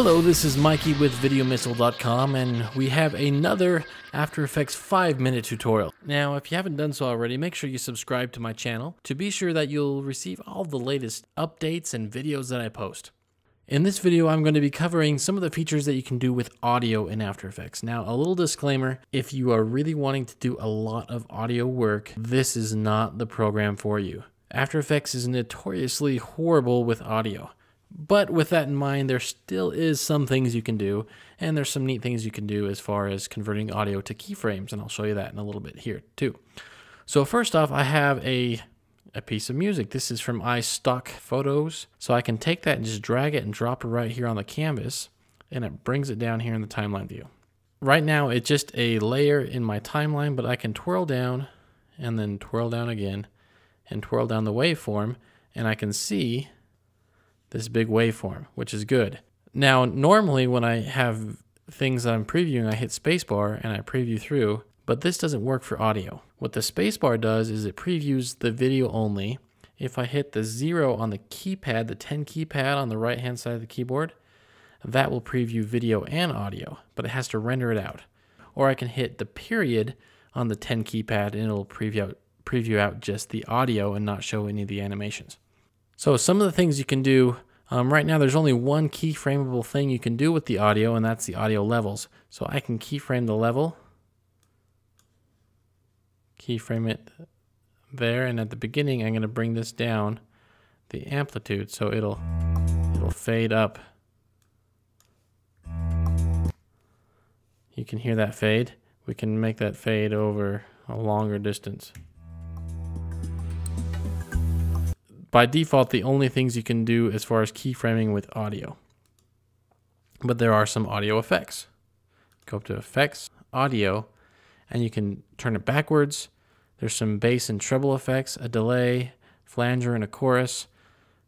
Hello, this is Mikey with VideoMissile.com, and we have another After Effects 5 minute tutorial. Now, if you haven't done so already, make sure you subscribe to my channel to be sure that you'll receive all the latest updates and videos that I post. In this video, I'm going to be covering some of the features that you can do with audio in After Effects. Now, a little disclaimer, if you are really wanting to do a lot of audio work, this is not the program for you. After Effects is notoriously horrible with audio. But with that in mind, there still is some things you can do, and there's some neat things you can do as far as converting audio to keyframes, and I'll show you that in a little bit here too. So first off, I have a a piece of music. This is from iStock Photos. So I can take that and just drag it and drop it right here on the canvas, and it brings it down here in the timeline view. Right now, it's just a layer in my timeline, but I can twirl down and then twirl down again and twirl down the waveform, and I can see this big waveform, which is good. Now, normally when I have things that I'm previewing, I hit spacebar and I preview through, but this doesn't work for audio. What the spacebar does is it previews the video only. If I hit the zero on the keypad, the 10 keypad on the right hand side of the keyboard, that will preview video and audio, but it has to render it out. Or I can hit the period on the 10 keypad and it'll preview out, preview out just the audio and not show any of the animations. So some of the things you can do, um, right now there's only one keyframeable thing you can do with the audio and that's the audio levels. So I can keyframe the level, keyframe it there and at the beginning I'm going to bring this down the amplitude so it'll it'll fade up. You can hear that fade. We can make that fade over a longer distance. By default the only things you can do as far as keyframing with audio. But there are some audio effects. Go up to effects, audio, and you can turn it backwards. There's some bass and treble effects, a delay, flanger and a chorus,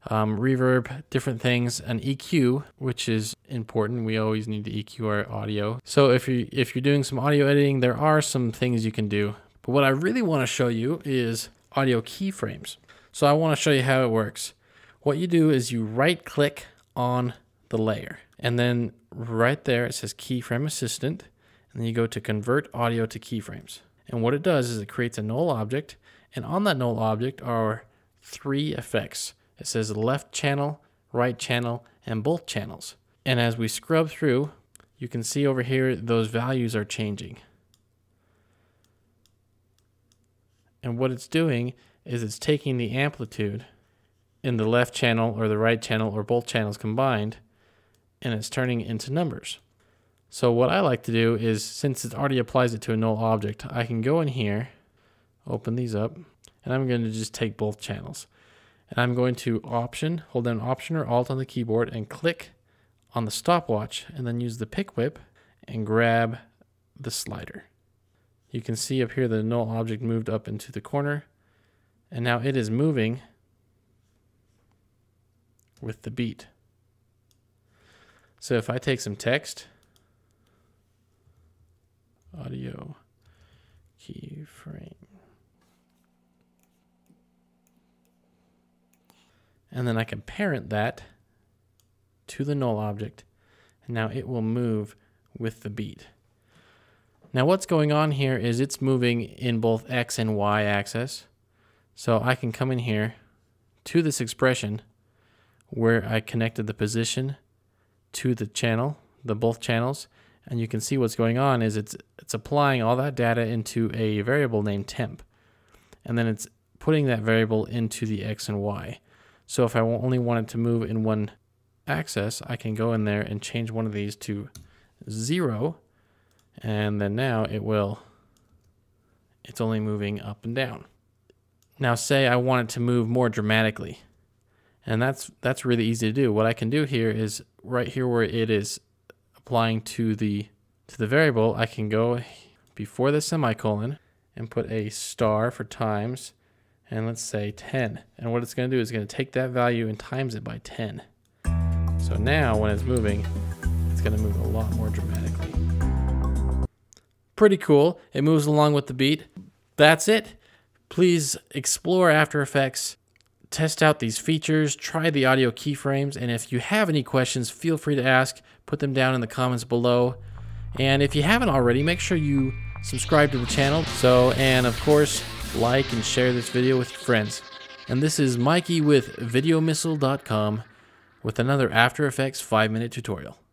um, reverb, different things, an EQ, which is important. We always need to EQ our audio. So if you if you're doing some audio editing, there are some things you can do. But what I really want to show you is audio keyframes. So I want to show you how it works. What you do is you right click on the layer and then right there it says keyframe assistant and then you go to convert audio to keyframes. And what it does is it creates a null object and on that null object are three effects. It says left channel, right channel, and both channels. And as we scrub through, you can see over here those values are changing. And what it's doing is it's taking the amplitude in the left channel or the right channel or both channels combined and it's turning it into numbers. So what I like to do is since it already applies it to a null object, I can go in here, open these up, and I'm going to just take both channels. And I'm going to option, hold down option or alt on the keyboard and click on the stopwatch and then use the pick whip and grab the slider. You can see up here the null object moved up into the corner and now it is moving with the beat. So if I take some text, audio keyframe, and then I can parent that to the null object, and now it will move with the beat. Now what's going on here is it's moving in both X and Y axis. So I can come in here to this expression where I connected the position to the channel, the both channels, and you can see what's going on is it's it's applying all that data into a variable named temp. And then it's putting that variable into the x and y. So if I only want it to move in one axis, I can go in there and change one of these to zero, and then now it will, it's only moving up and down. Now say I want it to move more dramatically. And that's that's really easy to do. What I can do here is right here where it is applying to the to the variable, I can go before the semicolon and put a star for times and let's say 10. And what it's going to do is going to take that value and times it by 10. So now when it's moving, it's going to move a lot more dramatically. Pretty cool. It moves along with the beat. That's it please explore After Effects test out these features, try the audio keyframes, and if you have any questions, feel free to ask. Put them down in the comments below. And if you haven't already, make sure you subscribe to the channel. So, and of course, like and share this video with your friends. And this is Mikey with VideoMissile.com with another After Effects 5 minute tutorial.